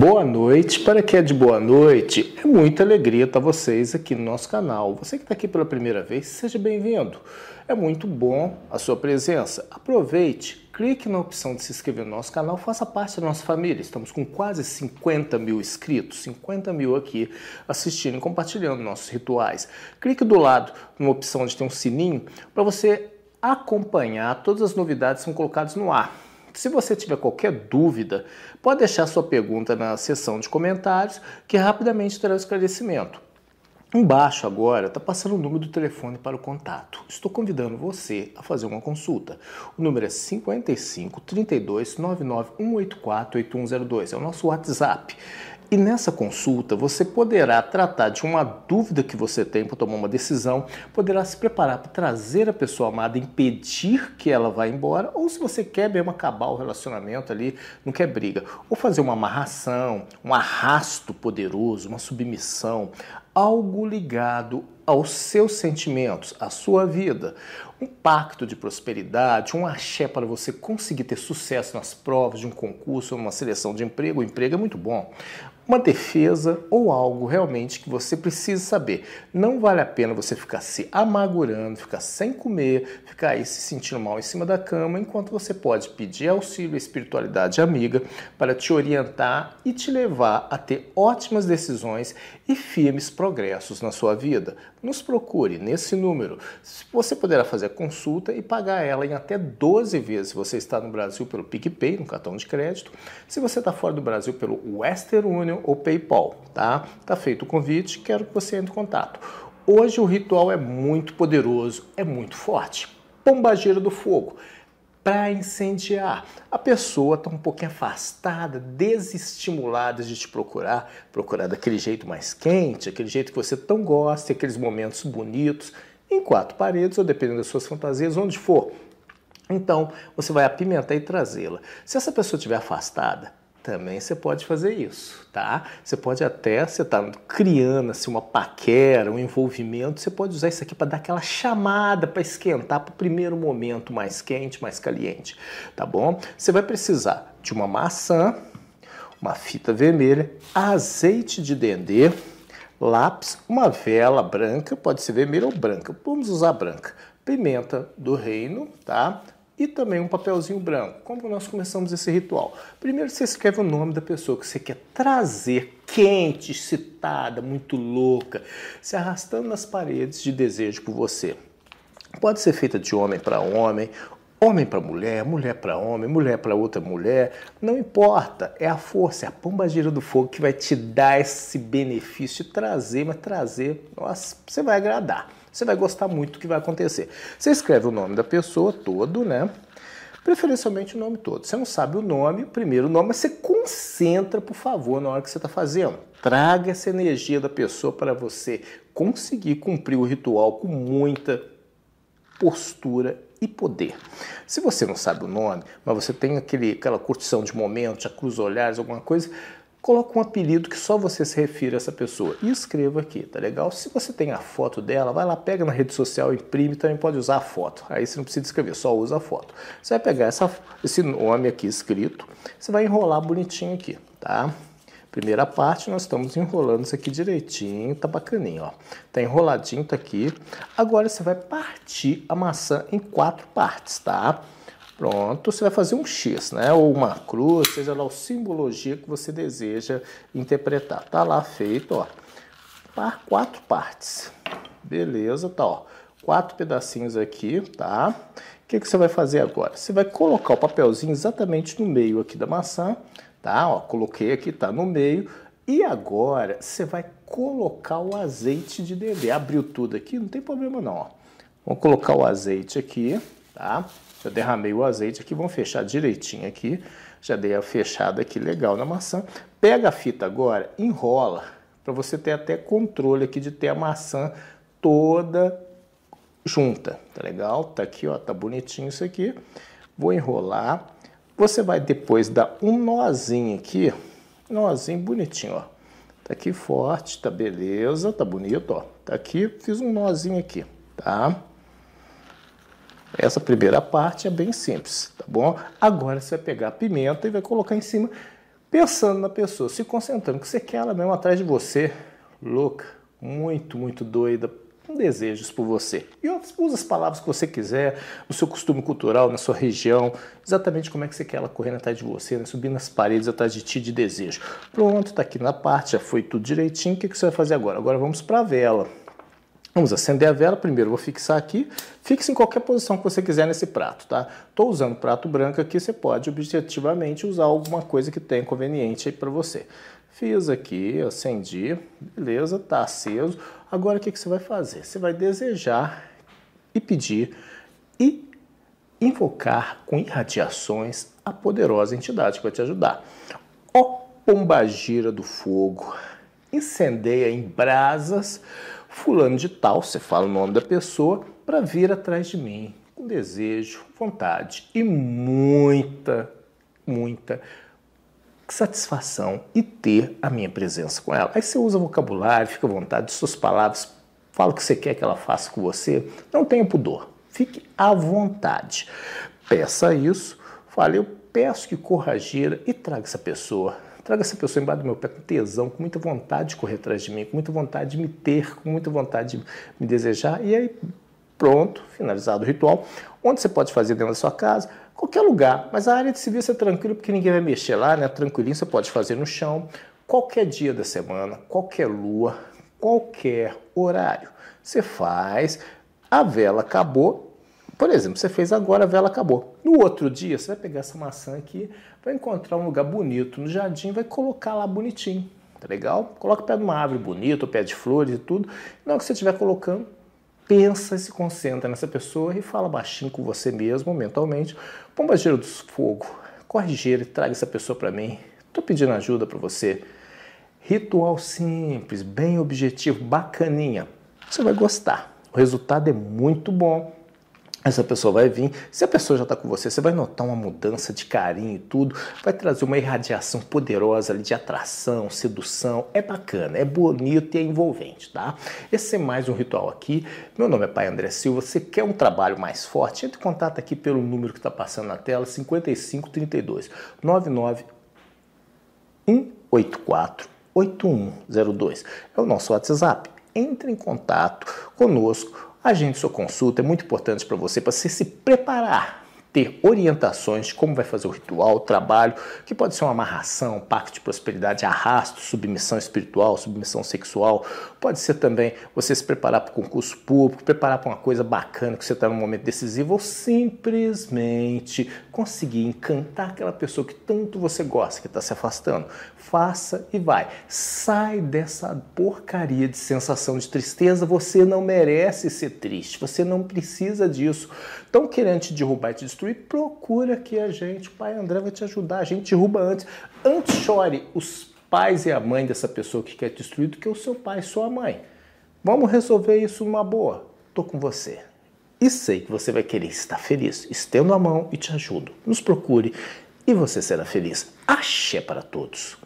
Boa noite, para quem é de boa noite, é muita alegria estar vocês aqui no nosso canal. Você que está aqui pela primeira vez, seja bem-vindo. É muito bom a sua presença. Aproveite, clique na opção de se inscrever no nosso canal, faça parte da nossa família. Estamos com quase 50 mil inscritos, 50 mil aqui assistindo e compartilhando nossos rituais. Clique do lado numa opção de ter um sininho para você acompanhar todas as novidades que são colocadas no ar. Se você tiver qualquer dúvida, pode deixar sua pergunta na seção de comentários que rapidamente terá o esclarecimento. Embaixo agora está passando o número do telefone para o contato. Estou convidando você a fazer uma consulta. O número é 55 32 99 184 8102. É o nosso WhatsApp. E nessa consulta você poderá tratar de uma dúvida que você tem para tomar uma decisão, poderá se preparar para trazer a pessoa amada, impedir que ela vá embora, ou se você quer mesmo acabar o relacionamento ali, não quer briga, ou fazer uma amarração, um arrasto poderoso, uma submissão, algo ligado aos seus sentimentos, à sua vida. Um pacto de prosperidade, um axé para você conseguir ter sucesso nas provas de um concurso numa seleção de emprego. O emprego é muito bom uma defesa ou algo realmente que você precisa saber. Não vale a pena você ficar se amargurando, ficar sem comer, ficar aí se sentindo mal em cima da cama, enquanto você pode pedir auxílio à espiritualidade amiga para te orientar e te levar a ter ótimas decisões e firmes progressos na sua vida. Nos procure nesse número. Você poderá fazer a consulta e pagar ela em até 12 vezes se você está no Brasil pelo PicPay, no cartão de crédito. Se você está fora do Brasil pelo Western Union ou PayPal, tá? Tá feito o convite, quero que você entre em contato. Hoje o ritual é muito poderoso, é muito forte. Pombagira do fogo para incendiar. A pessoa está um pouquinho afastada, desestimulada de te procurar, procurar daquele jeito mais quente, aquele jeito que você tão gosta, aqueles momentos bonitos, em quatro paredes ou dependendo das suas fantasias, onde for. Então, você vai apimentar e trazê-la. Se essa pessoa estiver afastada, também você pode fazer isso, tá? Você pode até, você está criando assim, uma paquera, um envolvimento, você pode usar isso aqui para dar aquela chamada para esquentar para o primeiro momento mais quente, mais caliente, tá bom? Você vai precisar de uma maçã, uma fita vermelha, azeite de dendê, lápis, uma vela branca, pode ser vermelha ou branca, vamos usar branca, pimenta do reino, tá? E também um papelzinho branco. Como nós começamos esse ritual? Primeiro você escreve o nome da pessoa que você quer trazer quente, excitada, muito louca, se arrastando nas paredes de desejo por você. Pode ser feita de homem para homem, homem para mulher, mulher para homem, mulher para outra mulher, não importa, é a força, é a pombagira do fogo que vai te dar esse benefício, trazer, mas trazer, nossa, você vai agradar. Você vai gostar muito do que vai acontecer. Você escreve o nome da pessoa todo, né? Preferencialmente o nome todo. Você não sabe o nome, o primeiro nome, mas você concentra, por favor, na hora que você está fazendo. Traga essa energia da pessoa para você conseguir cumprir o ritual com muita postura e poder. Se você não sabe o nome, mas você tem aquele, aquela curtição de momento, já cruza olhares, alguma coisa, coloca um apelido que só você se refira a essa pessoa e escreva aqui, tá legal? Se você tem a foto dela, vai lá, pega na rede social, imprime, também pode usar a foto. Aí você não precisa escrever, só usa a foto. Você vai pegar essa, esse nome aqui escrito, você vai enrolar bonitinho aqui, tá? Primeira parte, nós estamos enrolando isso aqui direitinho, tá bacaninho, ó. Tá enroladinho, tá aqui. Agora você vai partir a maçã em quatro partes, tá? Pronto, você vai fazer um X, né? Ou uma cruz, seja lá o simbologia que você deseja interpretar. Tá lá feito, ó. Par quatro partes. Beleza, tá, ó. Quatro pedacinhos aqui, tá? O que, que você vai fazer agora? Você vai colocar o papelzinho exatamente no meio aqui da maçã, tá? Ó, coloquei aqui, tá no meio. E agora você vai colocar o azeite de dendê. Abriu tudo aqui, não tem problema não, ó. Vamos colocar o azeite aqui, tá? Já derramei o azeite aqui, vamos fechar direitinho aqui. Já dei a fechada aqui legal na maçã. Pega a fita agora, enrola, para você ter até controle aqui de ter a maçã toda junta, tá legal? Tá aqui, ó, tá bonitinho isso aqui. Vou enrolar. Você vai depois dar um nozinho aqui, nozinho bonitinho, ó. Tá aqui forte, tá beleza, tá bonito, ó. Tá aqui, fiz um nozinho aqui, tá? Essa primeira parte é bem simples, tá bom? Agora você vai pegar a pimenta e vai colocar em cima pensando na pessoa, se concentrando, que você quer ela mesmo atrás de você, louca, muito, muito doida, com desejos por você. E usa as palavras que você quiser, no seu costume cultural, na sua região, exatamente como é que você quer ela correndo atrás de você, né? subindo as paredes atrás de ti de desejo. Pronto, tá aqui na parte, já foi tudo direitinho. O que, que você vai fazer agora? Agora vamos para a vela. Vamos acender a vela, primeiro vou fixar aqui, fixe em qualquer posição que você quiser nesse prato, tá? Estou usando prato branco aqui, você pode objetivamente usar alguma coisa que tenha conveniente aí para você. Fiz aqui, acendi, beleza, tá aceso. Agora o que, que você vai fazer? Você vai desejar e pedir e invocar com irradiações a poderosa entidade que vai te ajudar. Ó pombagira do fogo, incendeia em brasas fulano de tal, você fala o nome da pessoa, para vir atrás de mim com desejo, vontade e muita, muita satisfação e ter a minha presença com ela. Aí você usa vocabulário, fica à vontade, suas palavras, fala o que você quer que ela faça com você, não tenha pudor, fique à vontade. Peça isso, fale, eu peço que corra gira e traga essa pessoa Traga essa pessoa embaixo do meu pé com tesão, com muita vontade de correr atrás de mim, com muita vontade de me ter, com muita vontade de me desejar. E aí, pronto, finalizado o ritual. Onde você pode fazer dentro da sua casa, qualquer lugar. Mas a área de serviço é tranquilo porque ninguém vai mexer lá, né? Tranquilinho, você pode fazer no chão, qualquer dia da semana, qualquer lua, qualquer horário. Você faz, a vela acabou, por exemplo, você fez agora, a vela acabou. No outro dia, você vai pegar essa maçã aqui, vai encontrar um lugar bonito no jardim, vai colocar lá bonitinho. Tá legal? Coloca o pé de uma árvore bonita, o pé de flores e tudo. Na hora que você estiver colocando, pensa e se concentra nessa pessoa e fala baixinho com você mesmo, mentalmente. Pombageiro do fogo, corre ligeiro e traga essa pessoa para mim. Tô pedindo ajuda para você. Ritual simples, bem objetivo, bacaninha. Você vai gostar. O resultado é muito bom essa pessoa vai vir. Se a pessoa já está com você, você vai notar uma mudança de carinho e tudo. Vai trazer uma irradiação poderosa ali de atração, sedução. É bacana, é bonito e é envolvente, tá? Esse é mais um ritual aqui. Meu nome é Pai André Silva. Você quer um trabalho mais forte? Entre em contato aqui pelo número que está passando na tela: 5532 99 184 8102. É o nosso WhatsApp. Entre em contato conosco Agende sua consulta, é muito importante para você, para você se preparar, ter orientações de como vai fazer o ritual, o trabalho, que pode ser uma amarração, pacto de prosperidade, arrasto, submissão espiritual, submissão sexual, pode ser também você se preparar para o concurso público, preparar para uma coisa bacana que você está num momento decisivo, ou simplesmente conseguir encantar aquela pessoa que tanto você gosta, que está se afastando. Faça e vai. Sai dessa porcaria de sensação de tristeza. Você não merece ser triste. Você não precisa disso. Estão querendo te derrubar e te? Procura aqui a gente. O pai André vai te ajudar. A gente derruba antes. Antes chore os pais e a mãe dessa pessoa que quer destruir do que o seu pai e sua mãe. Vamos resolver isso numa boa. Tô com você. E sei que você vai querer estar feliz. Estendo a mão e te ajudo. Nos procure e você será feliz. Axé para todos.